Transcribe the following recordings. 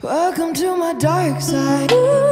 Welcome to my dark side. Ooh.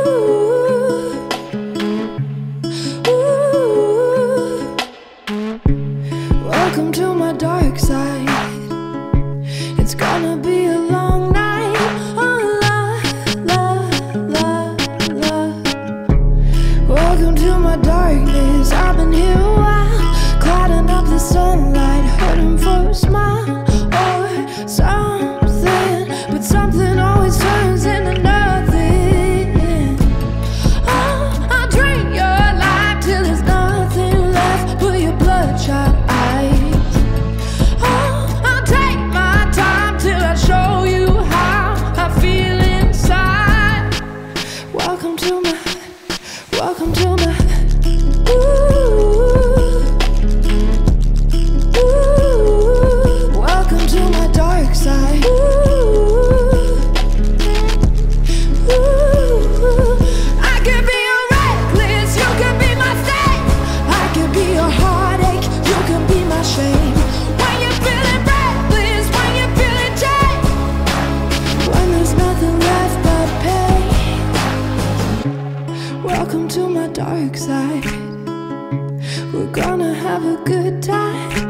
dark side. We're gonna have a good time.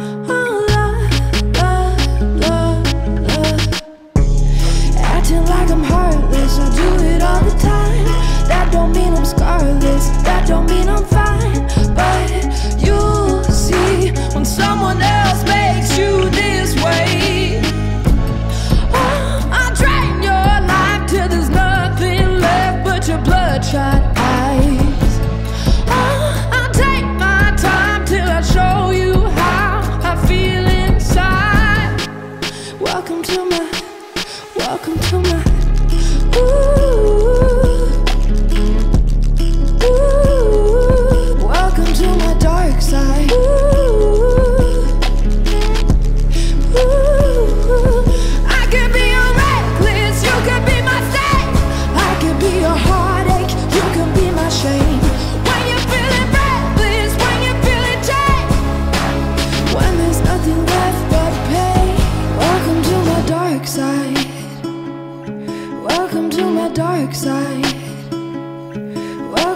Welcome to my, welcome to my. Ooh.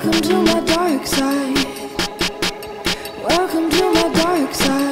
Welcome to my dark side. Welcome to my dark side.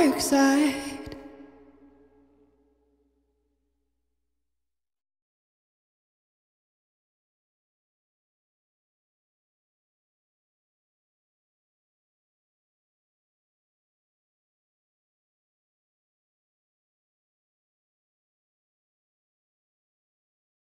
dark side.